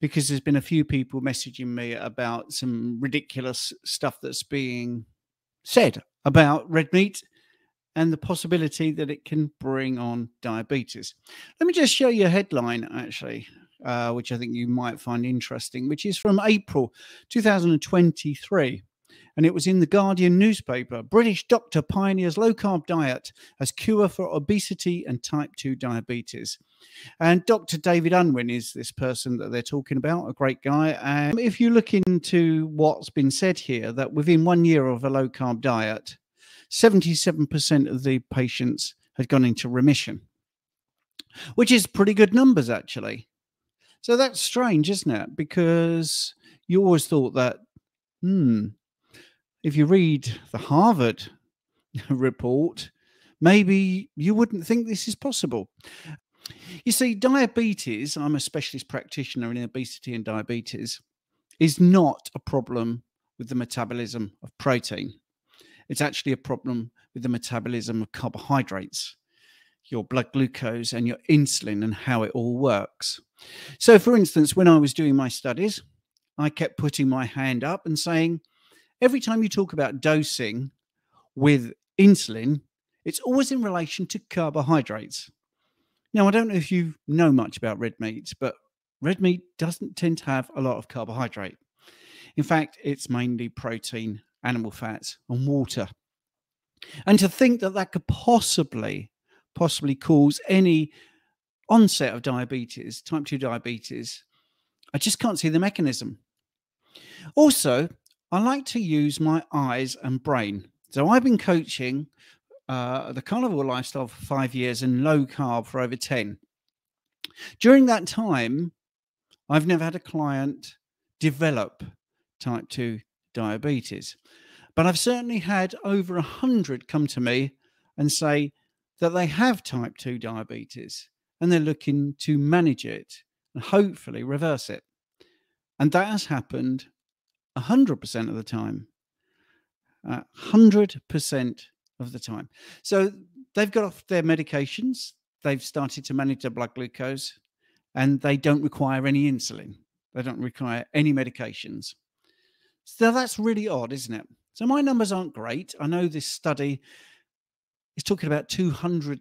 because there's been a few people messaging me about some ridiculous stuff that's being said about red meat and the possibility that it can bring on diabetes. Let me just show you a headline, actually, uh, which I think you might find interesting, which is from April 2023. And it was in the Guardian newspaper. British doctor pioneers low carb diet as cure for obesity and type 2 diabetes. And Dr. David Unwin is this person that they're talking about, a great guy. And if you look into what's been said here, that within one year of a low carb diet, 77% of the patients had gone into remission, which is pretty good numbers, actually. So that's strange, isn't it? Because you always thought that, hmm, if you read the Harvard report, maybe you wouldn't think this is possible. You see, diabetes, I'm a specialist practitioner in obesity and diabetes, is not a problem with the metabolism of protein. It's actually a problem with the metabolism of carbohydrates, your blood glucose, and your insulin, and how it all works. So, for instance, when I was doing my studies, I kept putting my hand up and saying, every time you talk about dosing with insulin, it's always in relation to carbohydrates. Now, I don't know if you know much about red meat, but red meat doesn't tend to have a lot of carbohydrate. In fact, it's mainly protein animal fats, and water. And to think that that could possibly, possibly cause any onset of diabetes, type 2 diabetes, I just can't see the mechanism. Also, I like to use my eyes and brain. So I've been coaching uh, the carnivore lifestyle for five years and low carb for over 10. During that time, I've never had a client develop type 2 diabetes. But I've certainly had over a hundred come to me and say that they have type 2 diabetes and they're looking to manage it and hopefully reverse it. And that has happened 100% of the time. Uh, 100% of the time. So they've got off their medications, they've started to manage their blood glucose, and they don't require any insulin. They don't require any medications. So that's really odd, isn't it? So my numbers aren't great. I know this study is talking about 200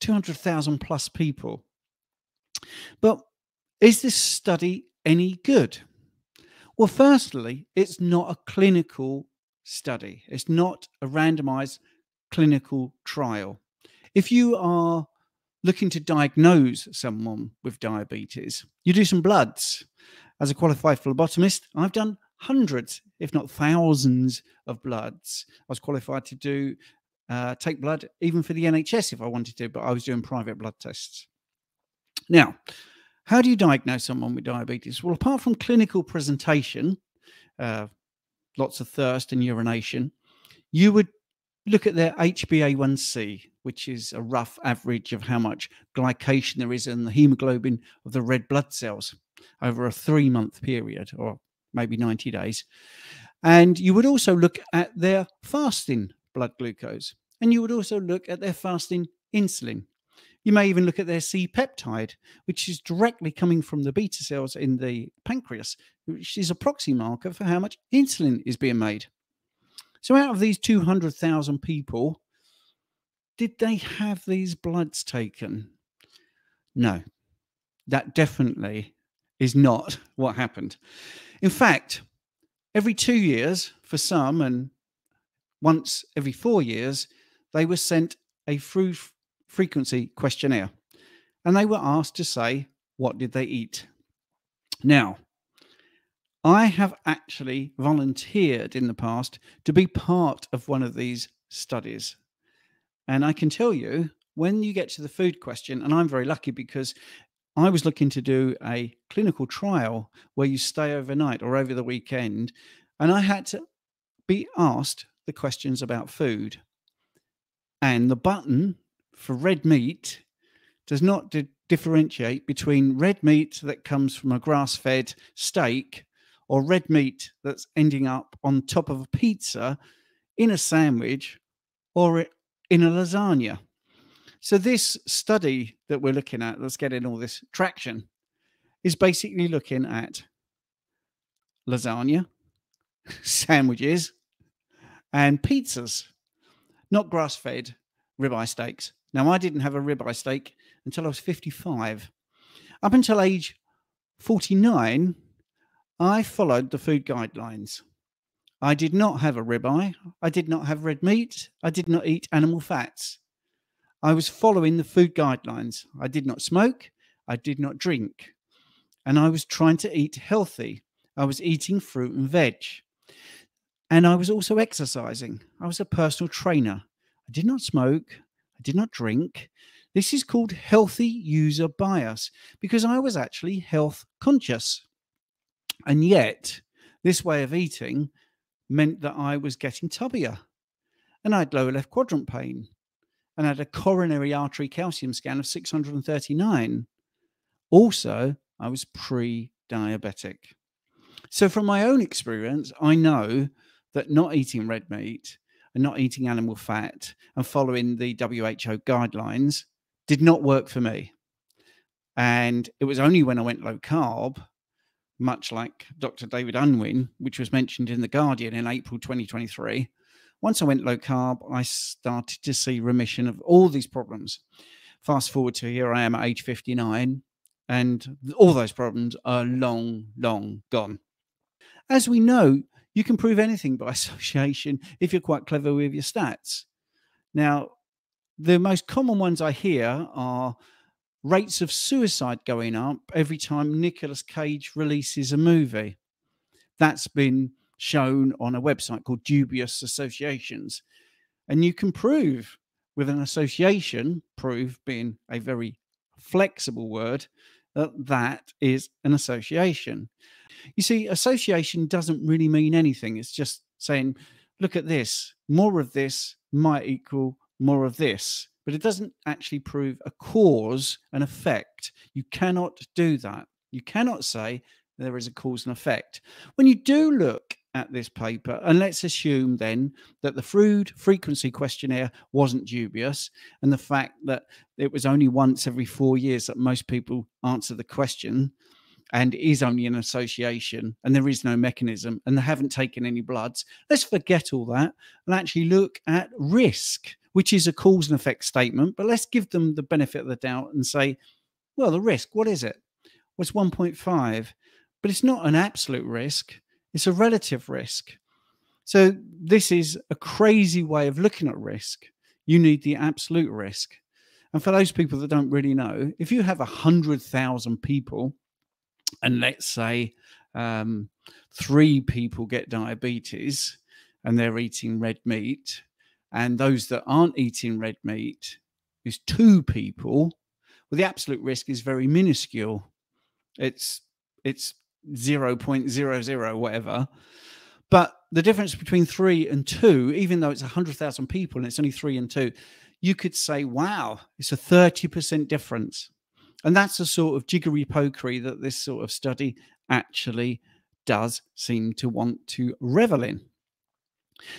200,000 plus people. But is this study any good? Well, firstly, it's not a clinical study. It's not a randomized clinical trial. If you are looking to diagnose someone with diabetes, you do some bloods. As a qualified phlebotomist, I've done hundreds, if not thousands, of bloods. I was qualified to do uh, take blood even for the NHS if I wanted to, but I was doing private blood tests. Now, how do you diagnose someone with diabetes? Well, apart from clinical presentation, uh, lots of thirst and urination, you would look at their HbA1c, which is a rough average of how much glycation there is in the hemoglobin of the red blood cells over a three month period or maybe 90 days. And you would also look at their fasting blood glucose, and you would also look at their fasting insulin. You may even look at their C peptide, which is directly coming from the beta cells in the pancreas, which is a proxy marker for how much insulin is being made. So, out of these 200,000 people, did they have these bloods taken? No, that definitely is not what happened. In fact, every two years for some, and once every four years, they were sent a food frequency questionnaire and they were asked to say, What did they eat? Now, I have actually volunteered in the past to be part of one of these studies. And I can tell you, when you get to the food question, and I'm very lucky because I was looking to do a clinical trial where you stay overnight or over the weekend, and I had to be asked the questions about food. And the button for red meat does not di- differentiate between red meat that comes from a grass fed steak or red meat that's ending up on top of a pizza in a sandwich or in a lasagna. So, this study that we're looking at that's getting all this traction is basically looking at lasagna, sandwiches, and pizzas, not grass fed ribeye steaks. Now, I didn't have a ribeye steak until I was 55. Up until age 49, I followed the food guidelines. I did not have a ribeye. I did not have red meat. I did not eat animal fats. I was following the food guidelines. I did not smoke. I did not drink. And I was trying to eat healthy. I was eating fruit and veg. And I was also exercising. I was a personal trainer. I did not smoke. I did not drink. This is called healthy user bias because I was actually health conscious. And yet, this way of eating meant that I was getting tubbier and I had lower left quadrant pain and had a coronary artery calcium scan of 639. Also, I was pre diabetic. So, from my own experience, I know that not eating red meat and not eating animal fat and following the WHO guidelines did not work for me. And it was only when I went low carb, much like Dr. David Unwin, which was mentioned in The Guardian in April 2023. Once I went low carb, I started to see remission of all these problems. Fast forward to here I am at age 59, and all those problems are long, long gone. As we know, you can prove anything by association if you're quite clever with your stats. Now, the most common ones I hear are rates of suicide going up every time Nicolas Cage releases a movie. That's been shown on a website called Dubious Associations. And you can prove with an association, prove being a very flexible word, that that is an association. You see, association doesn't really mean anything. It's just saying, look at this, more of this might equal more of this, but it doesn't actually prove a cause and effect. You cannot do that. You cannot say there is a cause and effect. When you do look at this paper, and let's assume then that the food frequency questionnaire wasn't dubious, and the fact that it was only once every four years that most people answer the question, and is only an association, and there is no mechanism, and they haven't taken any bloods, let's forget all that and actually look at risk which is a cause and effect statement. But let's give them the benefit of the doubt and say, well, the risk, what is it? Well, it's 1.5, but it's not an absolute risk, it's a relative risk. So this is a crazy way of looking at risk. You need the absolute risk. And for those people that don't really know, if you have 100,000 people, and let's say um, three people get diabetes and they're eating red meat, and those that aren't eating red meat is two people, well, the absolute risk is very minuscule. It's it's 0.00 whatever. But the difference between three and two, even though it's 100,000 people and it's only three and two, you could say, wow, it's a 30% difference. And that's the sort of jiggery pokery that this sort of study actually does seem to want to revel in.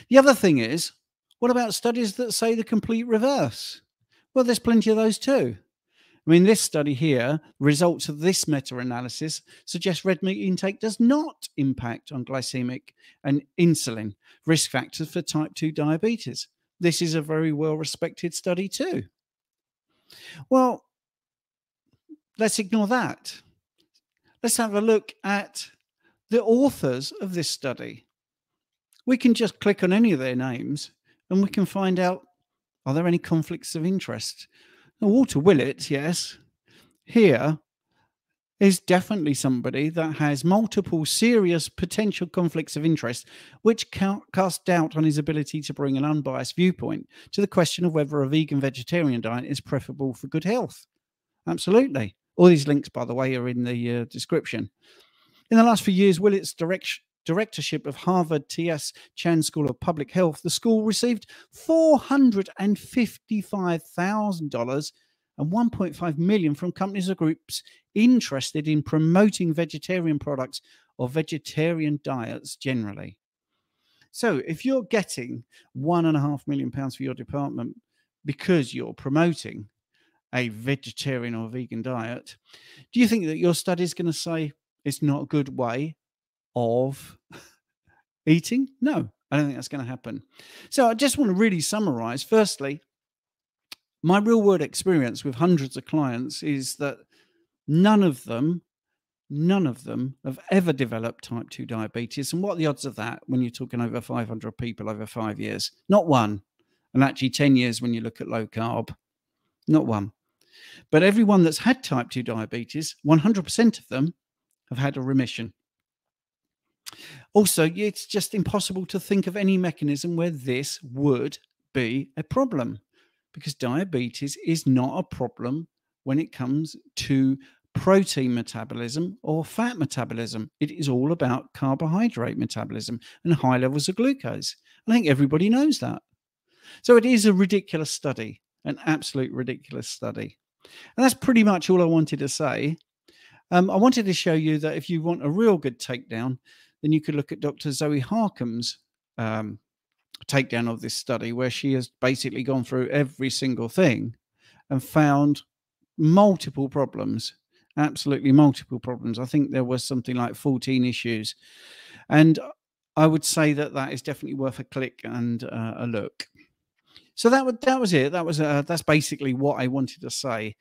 The other thing is, what about studies that say the complete reverse? Well, there's plenty of those too. I mean, this study here, results of this meta analysis suggest red meat intake does not impact on glycemic and insulin risk factors for type 2 diabetes. This is a very well respected study too. Well, let's ignore that. Let's have a look at the authors of this study. We can just click on any of their names and we can find out are there any conflicts of interest? Now, Walter Willett, yes, here is definitely somebody that has multiple serious potential conflicts of interest, which cast doubt on his ability to bring an unbiased viewpoint to the question of whether a vegan vegetarian diet is preferable for good health. Absolutely. All these links, by the way, are in the uh, description. In the last few years, Willett's directorship of Harvard T.S. Chan School of Public Health, the school received $455,000 and 1.5 million from companies or groups interested in promoting vegetarian products or vegetarian diets generally. So if you're getting one and a half million pounds for your department because you're promoting a vegetarian or vegan diet, do you think that your study is going to say it's not a good way of eating? No, I don't think that's going to happen. So I just want to really summarize. Firstly, my real world experience with hundreds of clients is that none of them none of them have ever developed type 2 diabetes and what are the odds of that when you're talking over 500 people over 5 years not one and actually 10 years when you look at low carb not one but everyone that's had type 2 diabetes 100% of them have had a remission also it's just impossible to think of any mechanism where this would be a problem because diabetes is not a problem when it comes to protein metabolism or fat metabolism. It is all about carbohydrate metabolism and high levels of glucose. I think everybody knows that. So it is a ridiculous study, an absolute ridiculous study. And that's pretty much all I wanted to say. Um, I wanted to show you that if you want a real good takedown, then you could look at Dr. Zoe Harcombe's um, takedown of this study where she has basically gone through every single thing and found multiple problems absolutely multiple problems i think there was something like 14 issues and i would say that that is definitely worth a click and uh, a look so that was that was it. That was uh, that's basically what i wanted to say